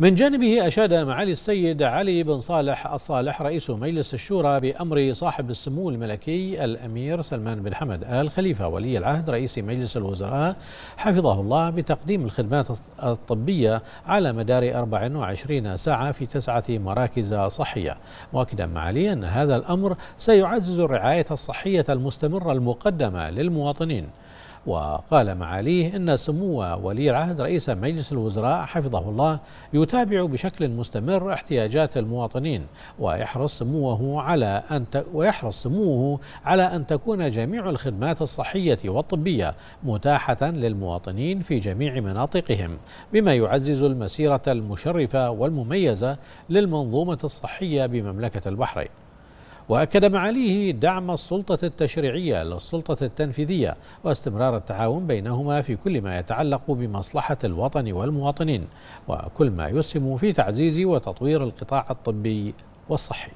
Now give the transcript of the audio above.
من جانبه أشاد معالي السيد علي بن صالح الصالح رئيس مجلس الشورى بأمر صاحب السمو الملكي الأمير سلمان بن حمد آل خليفة ولي العهد رئيس مجلس الوزراء حفظه الله بتقديم الخدمات الطبية على مدار 24 ساعة في تسعة مراكز صحية. مؤكدا معالي أن هذا الأمر سيعزز الرعاية الصحية المستمرة المقدمة للمواطنين. وقال معاليه إن سمو ولي العهد رئيس مجلس الوزراء حفظه الله يتابع بشكل مستمر احتياجات المواطنين ويحرص سموه على أن ويحرص سموه على أن تكون جميع الخدمات الصحية والطبية متاحة للمواطنين في جميع مناطقهم بما يعزز المسيرة المشرفة والمميزة للمنظومة الصحية بمملكة البحرين. وأكد معاليه دعم السلطة التشريعية للسلطة التنفيذية واستمرار التعاون بينهما في كل ما يتعلق بمصلحة الوطن والمواطنين وكل ما يسهم في تعزيز وتطوير القطاع الطبي والصحي.